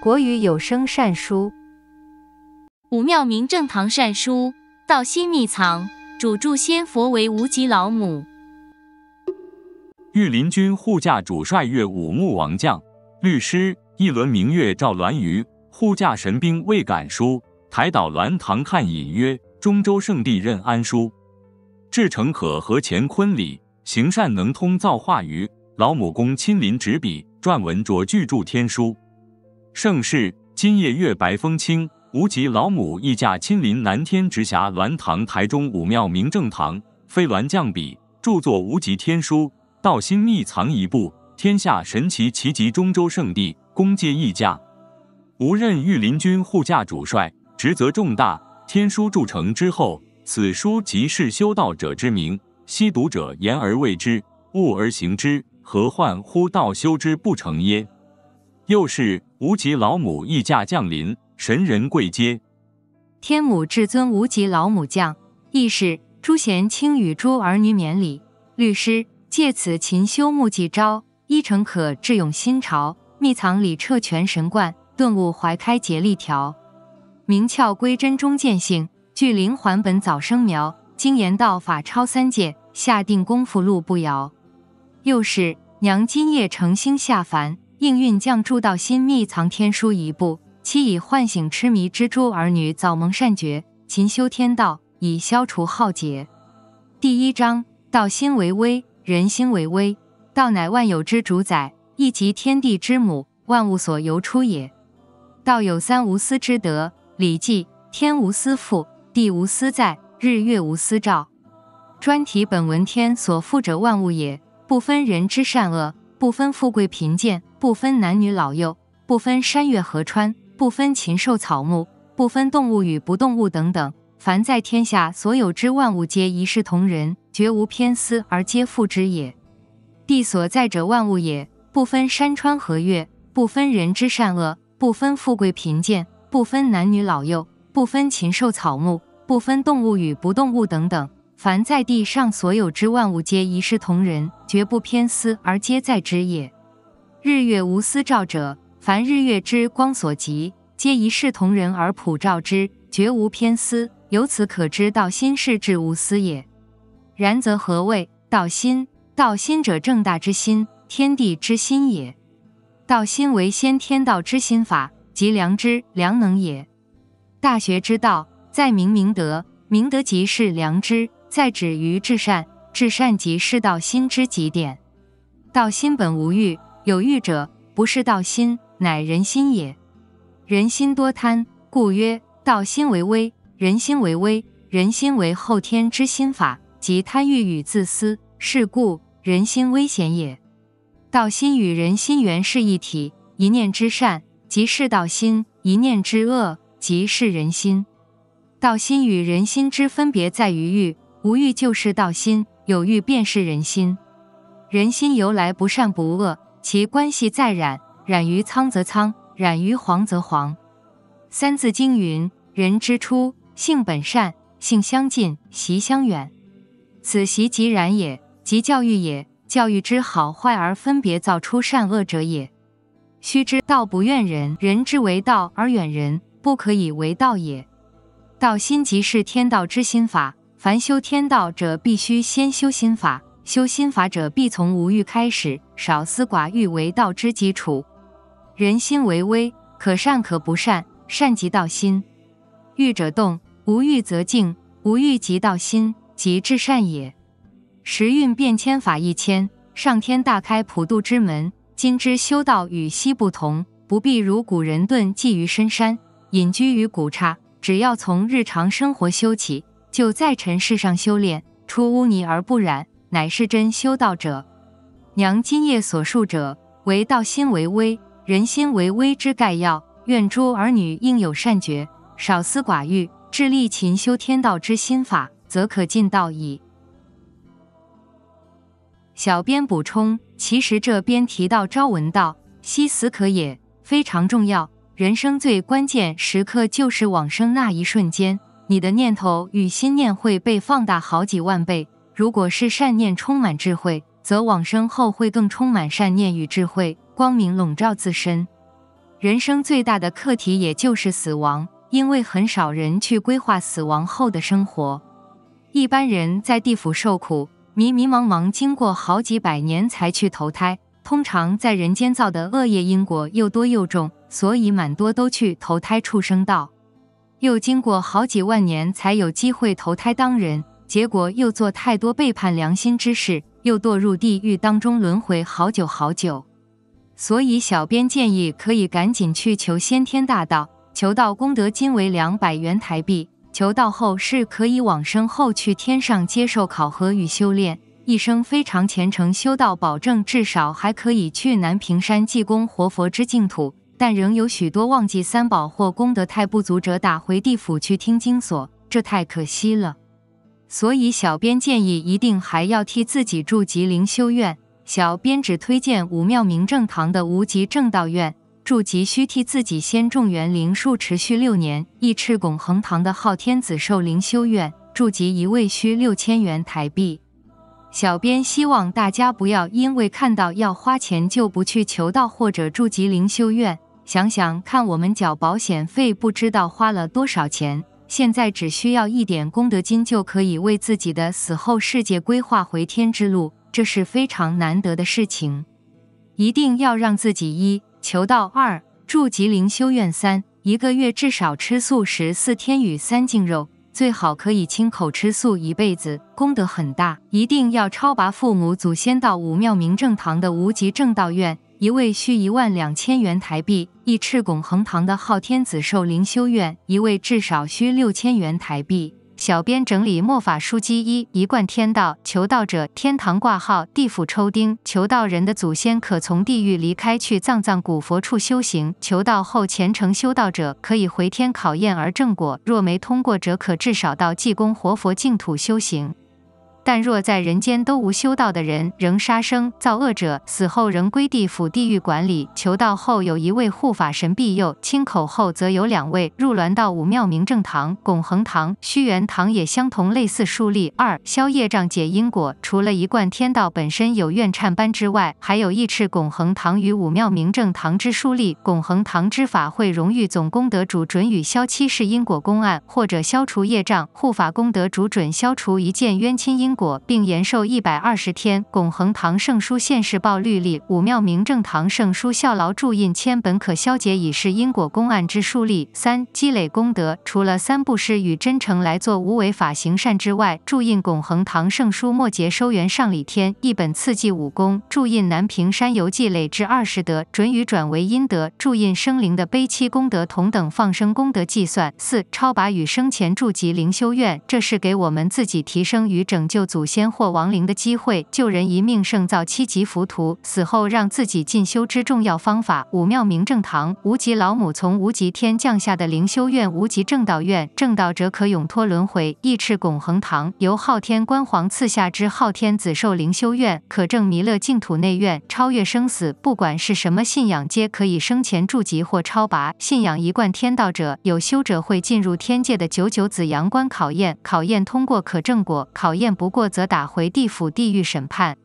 国语有声善书，武庙明正堂善书，道心秘藏，主住仙佛为无极老母。御林军护驾主帅岳武穆王将，律师一轮明月照鸾舆，护驾神兵未敢书。台岛鸾堂看隐约，中州圣地任安书。至诚可和乾坤里，行善能通造化鱼。老母公亲临执笔，撰文着巨著天书。盛世今夜月白风清，无极老母亦驾亲临南天直辖鸾堂台中武庙明正堂，飞鸾降笔，著作无极天书，道心秘藏一部，天下神奇奇集中州圣地，公皆异驾。吾任御林军护驾主帅，职责重大。天书铸成之后，此书即是修道者之名，吸读者言而未之，悟而行之，何患乎道修之不成耶？又是无极老母义驾降临，神人跪接。天母至尊无极老母降，亦是诸贤卿与诸儿女免礼。律师借此勤修目记招，一诚可智勇心潮，秘藏理彻全神贯，顿悟怀开竭力条。明窍归真中见性，聚灵还本早生苗。精研道法超三界，下定功夫路不遥。又是娘今夜成星下凡。应运降铸道心秘藏天书一部，期以唤醒痴迷之诸儿女早蒙善觉，勤修天道，以消除浩劫。第一章：道心为微，人心为微。道乃万有之主宰，亦即天地之母，万物所由出也。道有三无私之德，《礼记》：天无私覆，地无私载，日月无私照。专题本文天所覆者万物也，不分人之善恶。不分富贵贫贱，不分男女老幼，不分山岳河川，不分禽兽草木，不分动物与不动物等等。凡在天下所有之万物，皆一视同仁，绝无偏私，而皆复之也。地所在者万物也，不分山川河岳，不分人之善恶，不分富贵贫贱，不分男女老幼，不分禽兽草木，不分动物与不动物等等。凡在地上所有之万物，皆一视同仁，绝不偏私，而皆在之也。日月无私照者，凡日月之光所及，皆一视同仁而普照之，绝无偏私。由此可知，道心是至无私也。然则何谓道心？道心者，正大之心，天地之心也。道心为先天道之心法，即良知、良能也。大学之道，在明明德，明德即是良知。在止于至善，至善即是道心之极点。道心本无欲，有欲者不是道心，乃人心也。人心多贪，故曰道心为微，人心为微。人心为后天之心法，即贪欲与自私，是故人心危险也。道心与人心原是一体，一念之善即是道心，一念之恶即是人心。道心与人心之分别在于欲。无欲就是道心，有欲便是人心。人心由来不善不恶，其关系在染，染于苍则苍，染于黄则黄。三字经云：“人之初，性本善，性相近，习相远。”此习即然也，即教育也。教育之好坏而分别，造出善恶者也。须知道不怨人，人之为道而远人，不可以为道也。道心即是天道之心法。凡修天道者，必须先修心法。修心法者，必从无欲开始，少思寡欲为道之基础。人心为微，可善可不善，善即道心。欲者动，无欲则静，无欲即道心，即至善也。时运变迁法一迁，上天大开普度之门。今之修道与昔不同，不必如古人遁迹于深山，隐居于古刹，只要从日常生活修起。就在尘世上修炼，出污泥而不染，乃是真修道者。娘今夜所述者，为道心为微，人心为微之概要。愿诸儿女应有善觉，少思寡欲，致力勤修天道之心法，则可尽道矣。小编补充：其实这边提到朝闻道，夕死可也，非常重要。人生最关键时刻就是往生那一瞬间。你的念头与心念会被放大好几万倍。如果是善念充满智慧，则往生后会更充满善念与智慧，光明笼罩自身。人生最大的课题也就是死亡，因为很少人去规划死亡后的生活。一般人在地府受苦，迷迷茫茫，经过好几百年才去投胎。通常在人间造的恶业因果又多又重，所以蛮多都去投胎畜生道。又经过好几万年才有机会投胎当人，结果又做太多背叛良心之事，又堕入地狱当中轮回好久好久。所以小编建议可以赶紧去求先天大道，求道功德金为两百元台币，求道后是可以往生后去天上接受考核与修炼。一生非常虔诚修道，保证至少还可以去南屏山济公活佛之净土，但仍有许多忘记三宝或功德太不足者打回地府去听经所，这太可惜了。所以小编建议一定还要替自己筑吉灵修院。小编只推荐武庙明正堂的无极正道院，筑吉需替自己先种园灵树，持续六年。义赤拱恒堂的昊天子寿灵修院，筑吉一位需六千元台币。小编希望大家不要因为看到要花钱就不去求道或者住吉灵修院。想想看，我们缴保险费不知道花了多少钱，现在只需要一点功德金就可以为自己的死后世界规划回天之路，这是非常难得的事情。一定要让自己一求道，二住吉灵修院，三一个月至少吃素食四天与三净肉。最好可以亲口吃素一辈子，功德很大。一定要超拔父母祖先到武庙明正堂的无极正道院，一位需一万两千元台币；一赤拱恒堂的昊天子寿灵修院，一位至少需六千元台币。小编整理末法书机一一贯天道求道者，天堂挂号，地府抽钉。求道人的祖先可从地狱离开，去藏藏古佛处修行。求道后虔诚修道者可以回天考验而正果，若没通过者，可至少到济公活佛净土修行。但若在人间都无修道的人，仍杀生造恶者，死后仍归地府地狱管理。求道后有一位护法神庇佑，亲口后则有两位。入銮道武庙明正堂、拱恒堂、虚元堂也相同，类似树立。二消业障解因果，除了一贯天道本身有怨忏班之外，还有义赤拱恒堂与武庙明正堂之树立。拱恒堂之法会荣誉总功德主准予消七世因果公案，或者消除业障；护法功德主准消除一件冤亲因。果并延寿一百二十天。拱恒堂圣书现世报律例，武庙明正堂圣书效劳注印签本可消解已是因果公案之书例。三积累功德，除了三布施与真诚来做无为法行善之外，注印拱恒堂圣书末节收元上礼天一本次记武功，注印南屏山游记累至二十德，准予转为阴德。注印生灵的悲戚功德同等放生功德计算。四超拔与生前住及灵修院，这是给我们自己提升与拯救。祖先或亡灵的机会，救人一命胜造七级浮屠，死后让自己进修之重要方法。武庙明正堂无极老母从无极天降下的灵修院无极正道院，正道者可永脱轮回。义赤拱恒堂由昊天官皇赐下之昊天子寿灵修院，可证弥勒净土内院，超越生死。不管是什么信仰，皆可以生前筑集或超拔。信仰一贯天道者，有修者会进入天界的九九紫阳关考验，考验通过可正果，考验不过。或则打回地府地狱审判。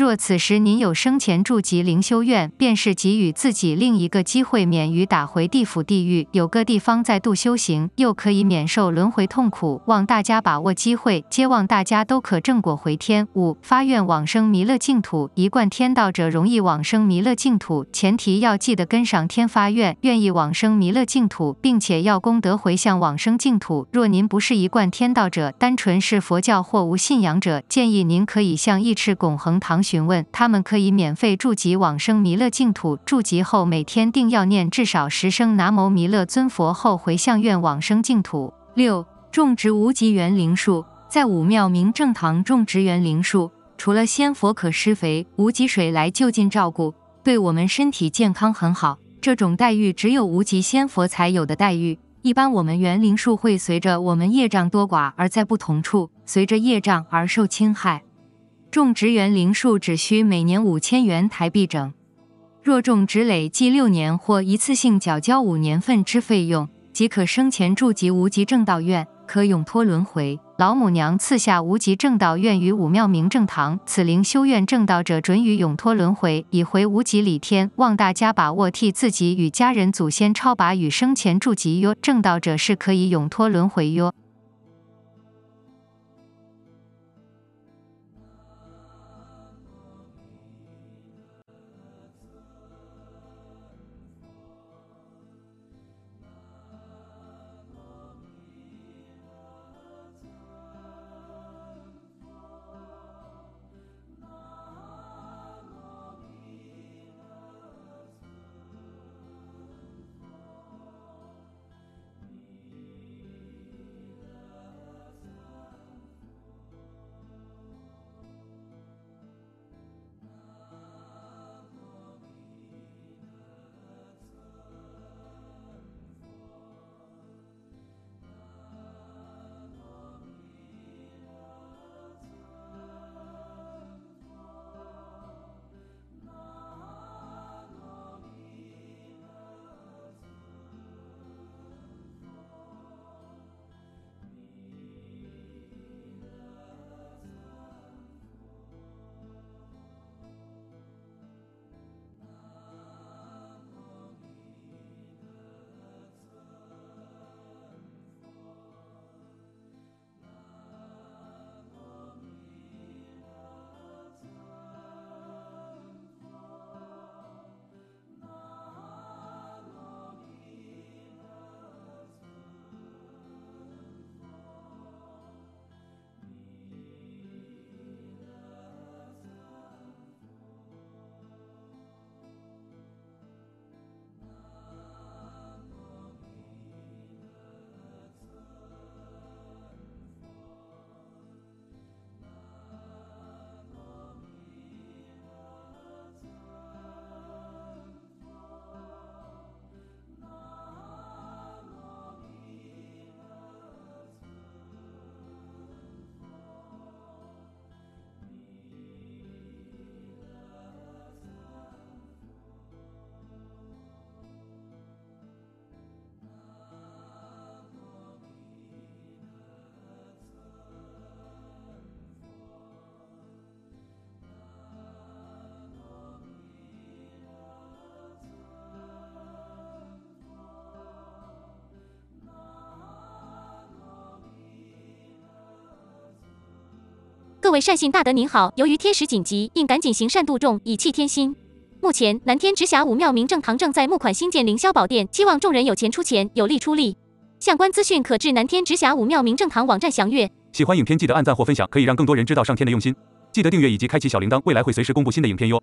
若此时您有生前住及灵修院，便是给予自己另一个机会，免于打回地府地狱，有个地方再度修行，又可以免受轮回痛苦。望大家把握机会，皆望大家都可正果回天。五发愿往生弥勒净土，一贯天道者容易往生弥勒净土，前提要记得跟上天发愿，愿意往生弥勒净土，并且要功德回向往生净土。若您不是一贯天道者，单纯是佛教或无信仰者，建议您可以向义赤拱恒堂。询问他们可以免费筑集往生弥勒净土，筑集后每天定要念至少十声南无弥勒尊佛后回向愿往生净土。六种植无极园灵树，在武庙明正堂种植园灵树，除了仙佛可施肥、无极水来就近照顾，对我们身体健康很好。这种待遇只有无极仙佛才有的待遇。一般我们园灵树会随着我们业障多寡而在不同处，随着业障而受侵害。种植园林树只需每年五千元台币整，若种植累计六年或一次性缴交五年份之费用，即可生前住及无极正道院，可永脱轮回。老母娘赐下无极正道院于武庙明正堂，此灵修院正道者准予永脱轮回，以回无极理天。望大家把握替自己与家人祖先超拔与生前祝吉哟，正道者是可以永脱轮回哟。各位善信大德您好，由于天时紧急，应赶紧行善度众，以弃天心。目前南天直辖武庙明正堂正在募款新建凌霄宝殿，期望众人有钱出钱，有力出力。相关资讯可至南天直辖武庙明正堂网站详阅。喜欢影片记得按赞或分享，可以让更多人知道上天的用心。记得订阅以及开启小铃铛，未来会随时公布新的影片哟。